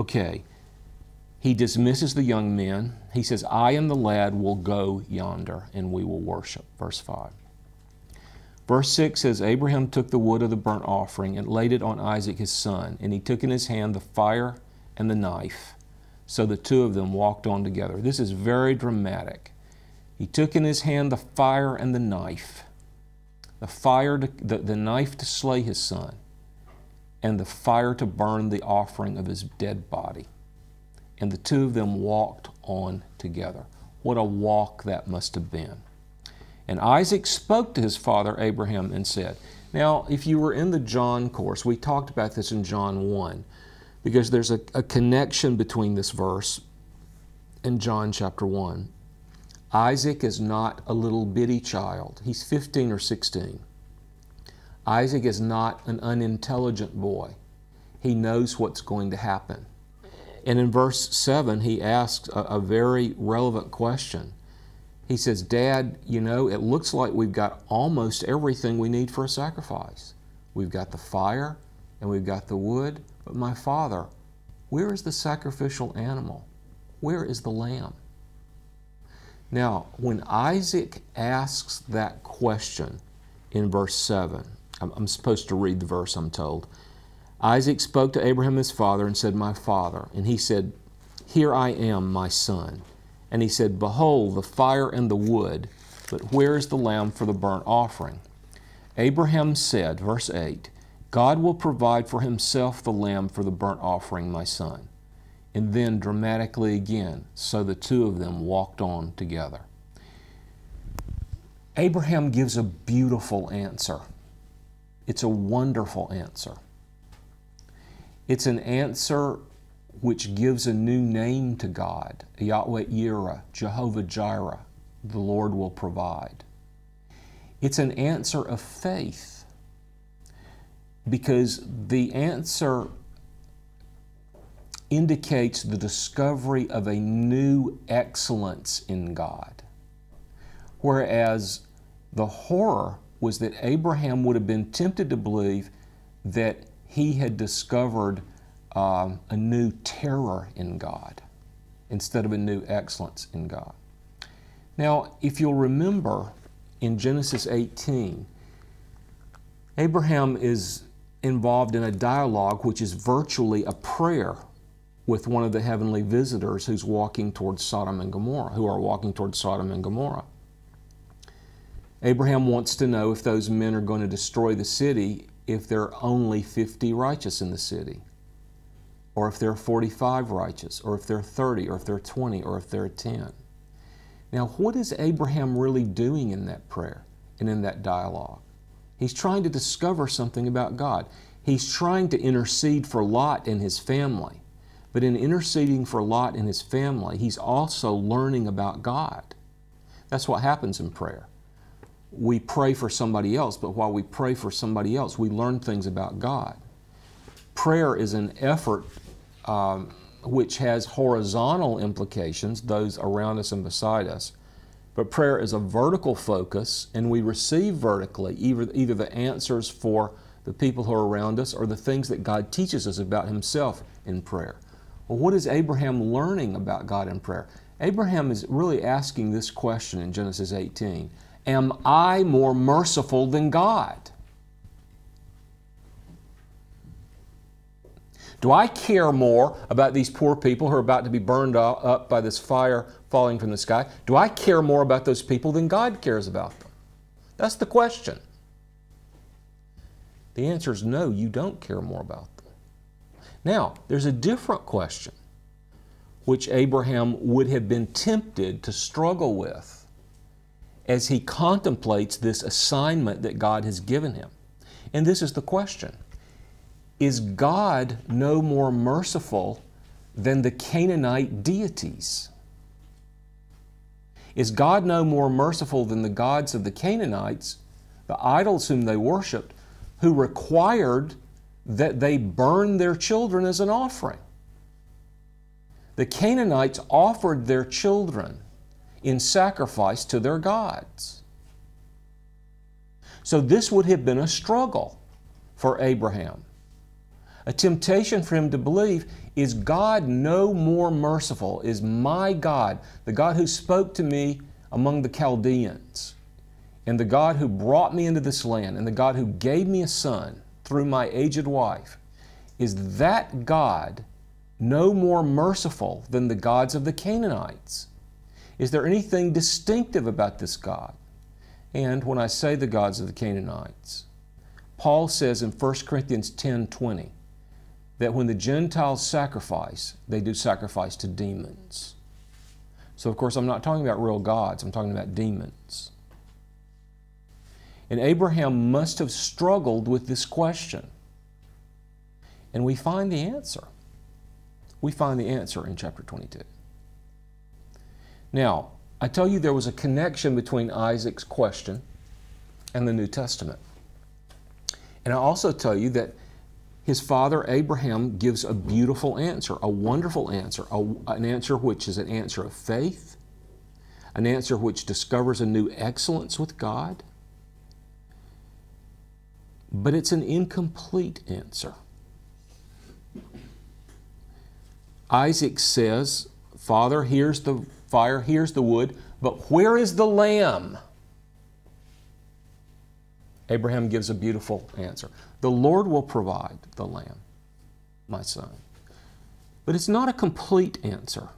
Okay, he dismisses the young men. He says, I and the lad will go yonder and we will worship. Verse 5. Verse 6 says, Abraham took the wood of the burnt offering and laid it on Isaac his son, and he took in his hand the fire and the knife. So the two of them walked on together. This is very dramatic. He took in his hand the fire and the knife, the fire, to, the, the knife to slay his son, and the fire to burn the offering of his dead body. And the two of them walked on together. What a walk that must have been. And Isaac spoke to his father Abraham and said, Now, if you were in the John course, we talked about this in John 1, because there's a, a connection between this verse and John chapter 1. Isaac is not a little bitty child, he's 15 or 16. Isaac is not an unintelligent boy. He knows what's going to happen. And in verse 7, he asks a, a very relevant question he says, Dad, you know, it looks like we've got almost everything we need for a sacrifice. We've got the fire and we've got the wood, but my father, where is the sacrificial animal? Where is the lamb? Now, when Isaac asks that question in verse 7, I'm, I'm supposed to read the verse, I'm told. Isaac spoke to Abraham his father and said, My father. And he said, Here I am, my son. And he said, Behold, the fire and the wood, but where is the lamb for the burnt offering? Abraham said, verse 8, God will provide for himself the lamb for the burnt offering, my son. And then dramatically again, so the two of them walked on together. Abraham gives a beautiful answer. It's a wonderful answer. It's an answer which gives a new name to God Yahweh Yireh, Jehovah Jireh, the Lord will provide. It's an answer of faith because the answer indicates the discovery of a new excellence in God. Whereas the horror was that Abraham would have been tempted to believe that he had discovered um, a new terror in God instead of a new excellence in God. Now, if you'll remember in Genesis 18, Abraham is involved in a dialogue which is virtually a prayer with one of the heavenly visitors who's walking towards Sodom and Gomorrah, who are walking towards Sodom and Gomorrah. Abraham wants to know if those men are going to destroy the city if there are only 50 righteous in the city or if there are 45 righteous, or if there are 30, or if there are 20, or if there are 10. Now, what is Abraham really doing in that prayer and in that dialogue? He's trying to discover something about God. He's trying to intercede for Lot and his family. But in interceding for Lot and his family, he's also learning about God. That's what happens in prayer. We pray for somebody else, but while we pray for somebody else, we learn things about God prayer is an effort um, which has horizontal implications, those around us and beside us. But prayer is a vertical focus, and we receive vertically either, either the answers for the people who are around us or the things that God teaches us about Himself in prayer. Well, what is Abraham learning about God in prayer? Abraham is really asking this question in Genesis 18 Am I more merciful than God? Do I care more about these poor people who are about to be burned up by this fire falling from the sky? Do I care more about those people than God cares about them? That's the question. The answer is no, you don't care more about them. Now, there's a different question which Abraham would have been tempted to struggle with as he contemplates this assignment that God has given him. And this is the question is God no more merciful than the Canaanite deities? Is God no more merciful than the gods of the Canaanites, the idols whom they worshiped, who required that they burn their children as an offering? The Canaanites offered their children in sacrifice to their gods. So this would have been a struggle for Abraham. A temptation for him to believe is God no more merciful? Is my God, the God who spoke to me among the Chaldeans, and the God who brought me into this land, and the God who gave me a son through my aged wife, is that God no more merciful than the gods of the Canaanites? Is there anything distinctive about this God? And when I say the gods of the Canaanites, Paul says in 1 Corinthians 10 20 that when the Gentiles sacrifice, they do sacrifice to demons. So, of course, I'm not talking about real gods, I'm talking about demons. And Abraham must have struggled with this question. And we find the answer. We find the answer in chapter 22. Now, I tell you there was a connection between Isaac's question and the New Testament. And I also tell you that his father Abraham gives a beautiful answer, a wonderful answer, a, an answer which is an answer of faith, an answer which discovers a new excellence with God. But it's an incomplete answer. Isaac says, Father, here's the fire, here's the wood, but where is the lamb? Abraham gives a beautiful answer. The Lord will provide the lamb, my son. But it's not a complete answer.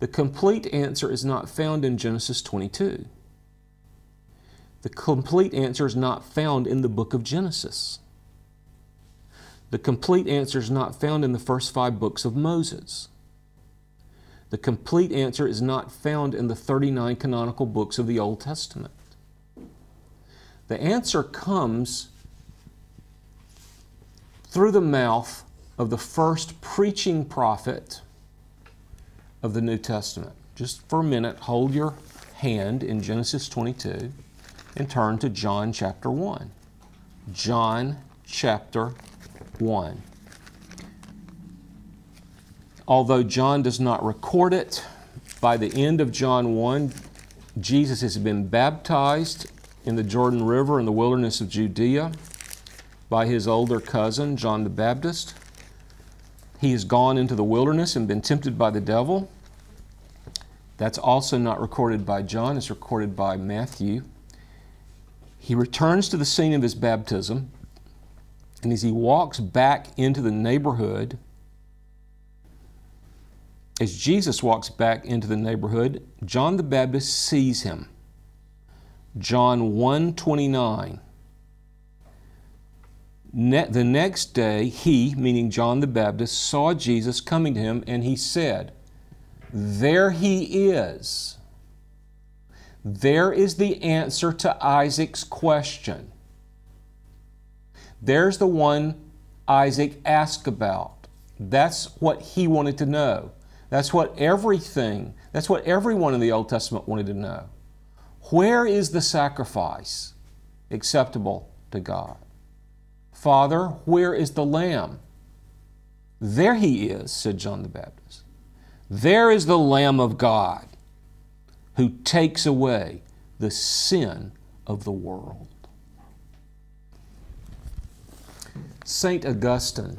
The complete answer is not found in Genesis 22. The complete answer is not found in the book of Genesis. The complete answer is not found in the first five books of Moses. The complete answer is not found in the 39 canonical books of the Old Testament. The answer comes through the mouth of the first preaching prophet of the New Testament. Just for a minute, hold your hand in Genesis 22 and turn to John chapter 1. John chapter 1. Although John does not record it, by the end of John 1, Jesus has been baptized in the Jordan River in the wilderness of Judea by his older cousin, John the Baptist. He has gone into the wilderness and been tempted by the devil. That's also not recorded by John, it's recorded by Matthew. He returns to the scene of his baptism and as he walks back into the neighborhood, as Jesus walks back into the neighborhood, John the Baptist sees him. John 1:29. Ne- the next day, he, meaning John the Baptist, saw Jesus coming to him and he said, There he is. There is the answer to Isaac's question. There's the one Isaac asked about. That's what he wanted to know. That's what everything, that's what everyone in the Old Testament wanted to know. Where is the sacrifice acceptable to God? Father, where is the Lamb? There he is, said John the Baptist. There is the Lamb of God who takes away the sin of the world. St. Augustine,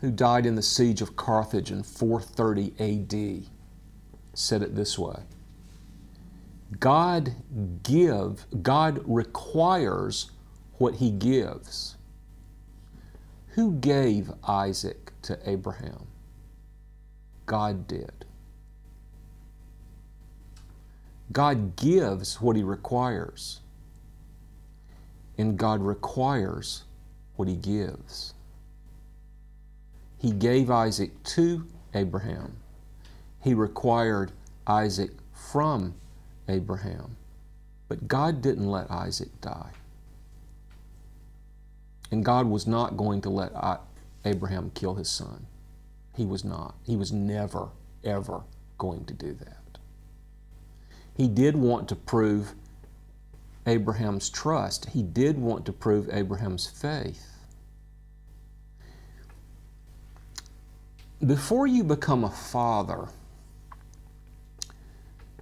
who died in the siege of Carthage in 430 AD, said it this way God give, God requires what he gives. Who gave Isaac to Abraham? God did. God gives what he requires. And God requires what he gives. He gave Isaac to Abraham. He required Isaac from Abraham. But God didn't let Isaac die. And God was not going to let Abraham kill his son. He was not. He was never, ever going to do that. He did want to prove Abraham's trust. He did want to prove Abraham's faith. Before you become a father,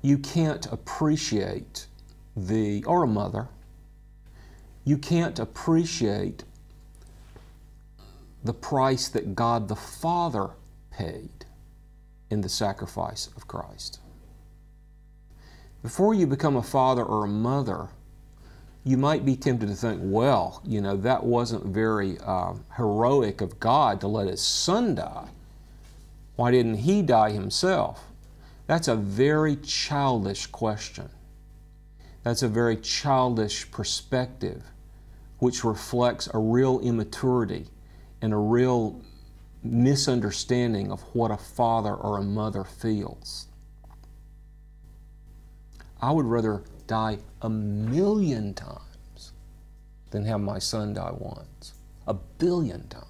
you can't appreciate the, or a mother, you can't appreciate the price that God the Father paid in the sacrifice of Christ. Before you become a father or a mother, you might be tempted to think, well, you know, that wasn't very uh, heroic of God to let his son die. Why didn't he die himself? That's a very childish question. That's a very childish perspective, which reflects a real immaturity and a real misunderstanding of what a father or a mother feels. I would rather die a million times than have my son die once. A billion times.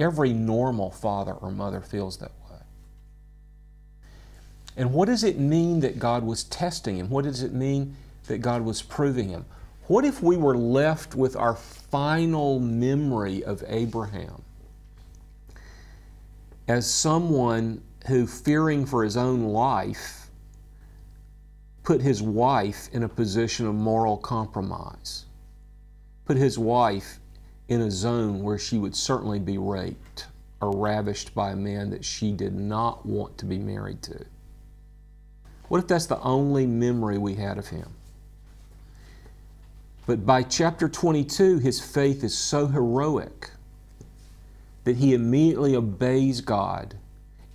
Every normal father or mother feels that way. And what does it mean that God was testing him? What does it mean that God was proving him? What if we were left with our final memory of Abraham as someone who, fearing for his own life, put his wife in a position of moral compromise, put his wife in a zone where she would certainly be raped or ravished by a man that she did not want to be married to? What if that's the only memory we had of him? But by chapter 22, his faith is so heroic that he immediately obeys God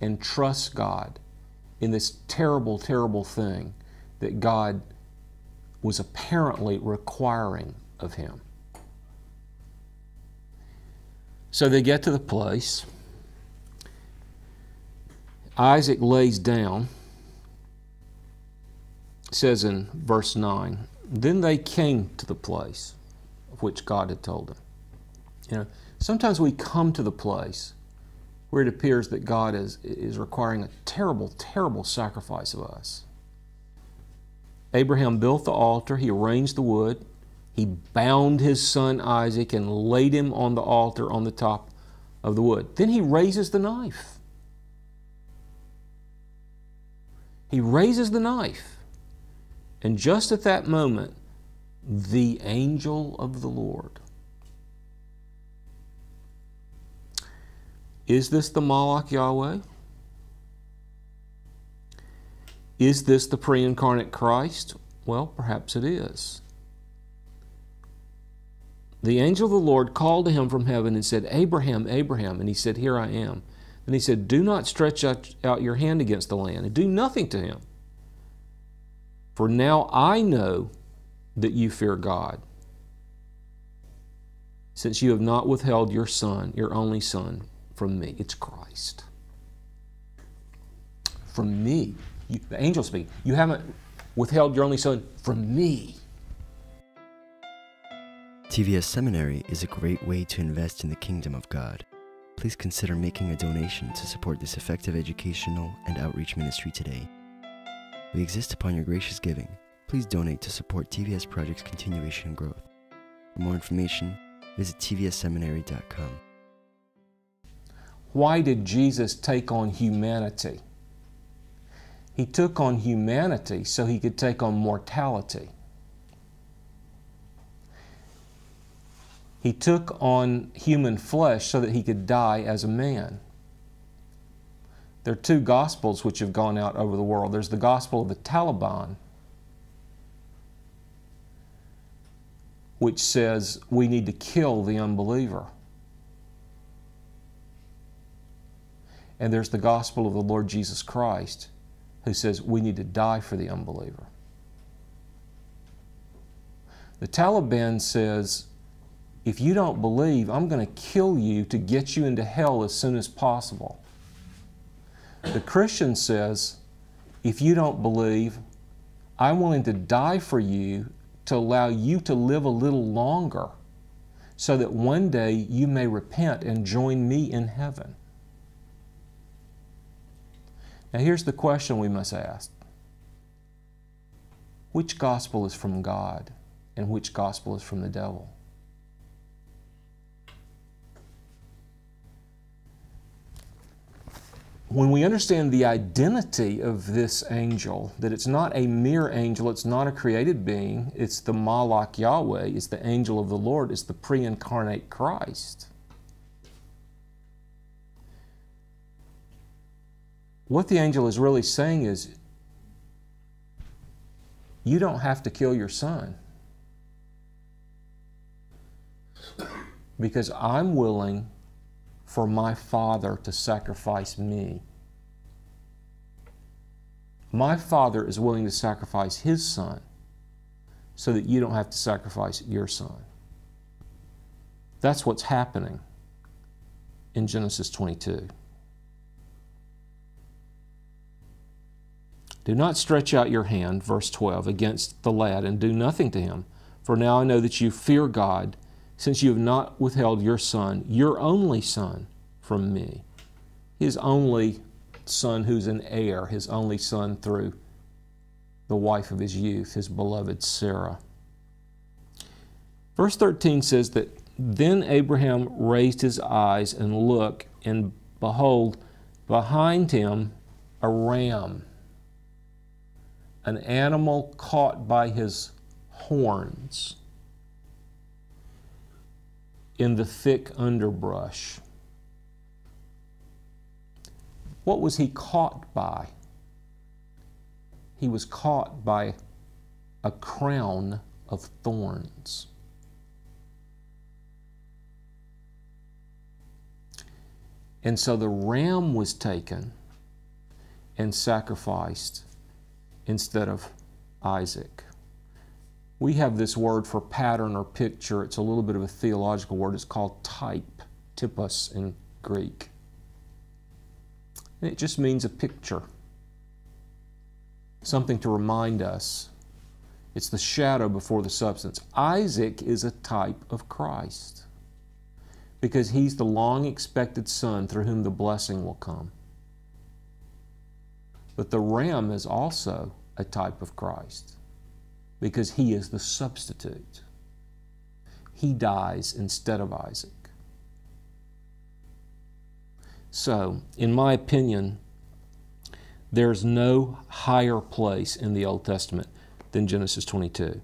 and trusts God in this terrible, terrible thing that God was apparently requiring of him. So they get to the place. Isaac lays down, says in verse 9, then they came to the place of which God had told them. You know, sometimes we come to the place where it appears that God is, is requiring a terrible, terrible sacrifice of us. Abraham built the altar, he arranged the wood, he bound his son Isaac and laid him on the altar on the top of the wood. Then he raises the knife. He raises the knife. And just at that moment, the angel of the Lord. Is this the Malach Yahweh? Is this the pre incarnate Christ? Well, perhaps it is. The angel of the Lord called to him from heaven and said, Abraham, Abraham. And he said, Here I am. And he said, Do not stretch out, your hand against the land and do nothing to him. For now I know that you fear God, since you have not withheld your Son, your only Son, from me. It's Christ. From me. You, the angel speak. You haven't withheld your only Son from me. TVS Seminary is a great way to invest in the kingdom of God. Please consider making a donation to support this effective educational and outreach ministry today. We exist upon your gracious giving. Please donate to support TVS Project's continuation and growth. For more information, visit tvsseminary.com. Why did Jesus take on humanity? He took on humanity so he could take on mortality. He took on human flesh so that he could die as a man. There are two gospels which have gone out over the world. There's the gospel of the Taliban, which says we need to kill the unbeliever. And there's the gospel of the Lord Jesus Christ, who says we need to die for the unbeliever. The Taliban says, if you don't believe, I'm going to kill you to get you into hell as soon as possible. The Christian says, if you don't believe, I'm willing to die for you to allow you to live a little longer so that one day you may repent and join me in heaven. Now, here's the question we must ask Which gospel is from God and which gospel is from the devil? when we understand the identity of this angel, that it's not a mere angel, it's not a created being, it's the Malach Yahweh, it's the angel of the Lord, it's the pre incarnate Christ. What the angel is really saying is, you don't have to kill your son. Because I'm willing for my father to sacrifice me. My father is willing to sacrifice his son so that you don't have to sacrifice your son. That's what's happening in Genesis 22. Do not stretch out your hand, verse 12, against the lad and do nothing to him. For now I know that you fear God, since you have not withheld your son, your only son, from me. His only son who's an heir, his only son through the wife of his youth, his beloved Sarah. Verse 13 says that then Abraham raised his eyes and looked, and behold, behind him a ram an animal caught by his horns in the thick underbrush. What was he caught by? He was caught by a crown of thorns. And so the ram was taken and sacrificed instead of Isaac. We have this word for pattern or picture. It's a little bit of a theological word. It's called type, typos in Greek. And it just means a picture, something to remind us. It's the shadow before the substance. Isaac is a type of Christ because he's the long expected son through whom the blessing will come. But the ram is also a type of Christ because he is the substitute. He dies instead of Isaac. So, in my opinion, there's no higher place in the Old Testament than Genesis 22.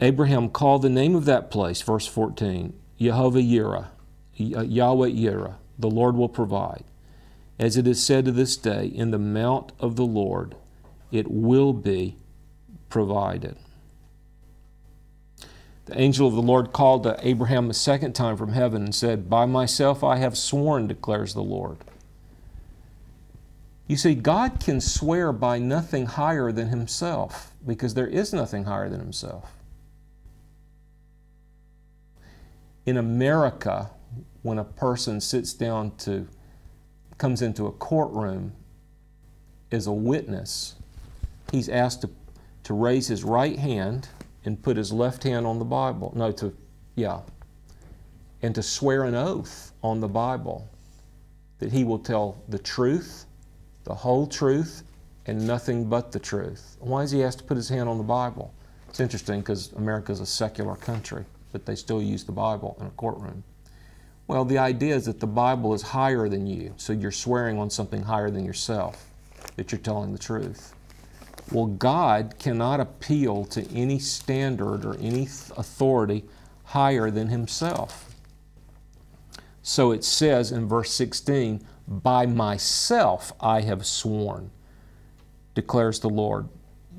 Abraham called the name of that place, verse 14, Jehovah Yireh, Yahweh Yireh, the Lord will provide. As it is said to this day, in the mount of the Lord it will be provided. The angel of the Lord called to Abraham a second time from heaven and said, By myself I have sworn, declares the Lord. You see, God can swear by nothing higher than himself because there is nothing higher than himself. In America, when a person sits down to comes into a courtroom as a witness, he's asked to, to raise his right hand and put his left hand on the Bible. No, to, yeah, and to swear an oath on the Bible that he will tell the truth, the whole truth, and nothing but the truth. Why is he asked to put his hand on the Bible? It's interesting because America is a secular country, but they still use the Bible in a courtroom. Well, the idea is that the Bible is higher than you, so you're swearing on something higher than yourself, that you're telling the truth. Well, God cannot appeal to any standard or any authority higher than Himself. So it says in verse 16, By myself I have sworn, declares the Lord,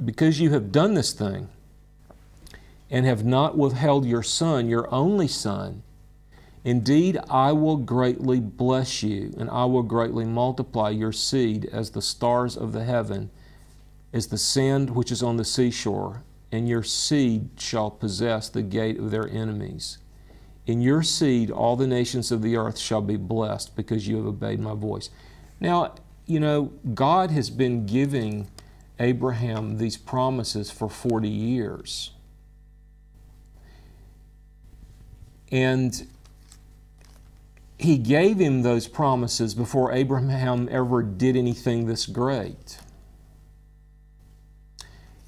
because you have done this thing and have not withheld your son, your only son. Indeed, I will greatly bless you, and I will greatly multiply your seed as the stars of the heaven is the sand which is on the seashore, and your seed shall possess the gate of their enemies. In your seed, all the nations of the earth shall be blessed because you have obeyed my voice. Now, you know, God has been giving Abraham these promises for 40 years. And he gave him those promises before Abraham ever did anything this great.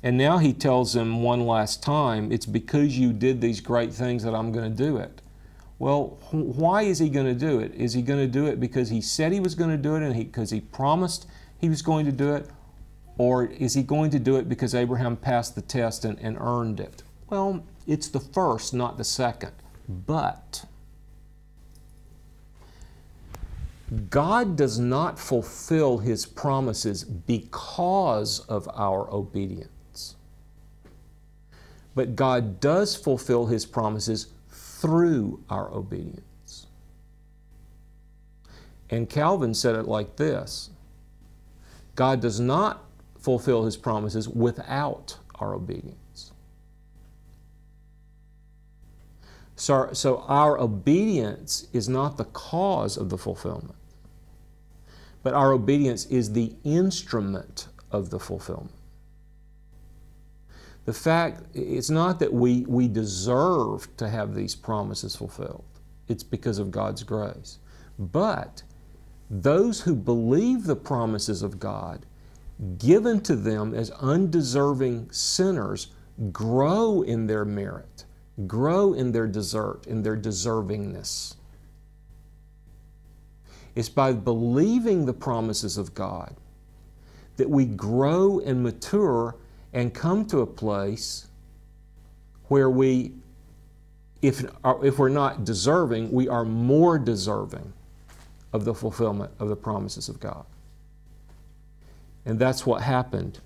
And now he tells them one last time, it's because you did these great things that I'm going to do it. Well, why is he going to do it? Is he going to do it because he said he was going to do it and because he, he promised he was going to do it? Or is he going to do it because Abraham passed the test and, and earned it? Well, it's the first, not the second. But God does not fulfill his promises because of our obedience. But God does fulfill his promises through our obedience. And Calvin said it like this God does not fulfill his promises without our obedience. So, so our obedience is not the cause of the fulfillment, but our obedience is the instrument of the fulfillment. The fact, it's not that we, we deserve to have these promises fulfilled, it's because of God's grace. But those who believe the promises of God given to them as undeserving sinners grow in their merit, grow in their desert, in their deservingness. It's by believing the promises of God that we grow and mature and come to a place where we, if, if we're not deserving, we are more deserving of the fulfillment of the promises of God. And that's what happened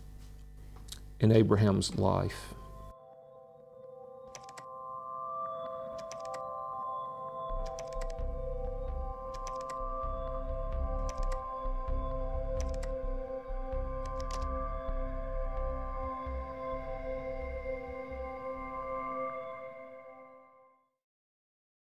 in Abraham's life.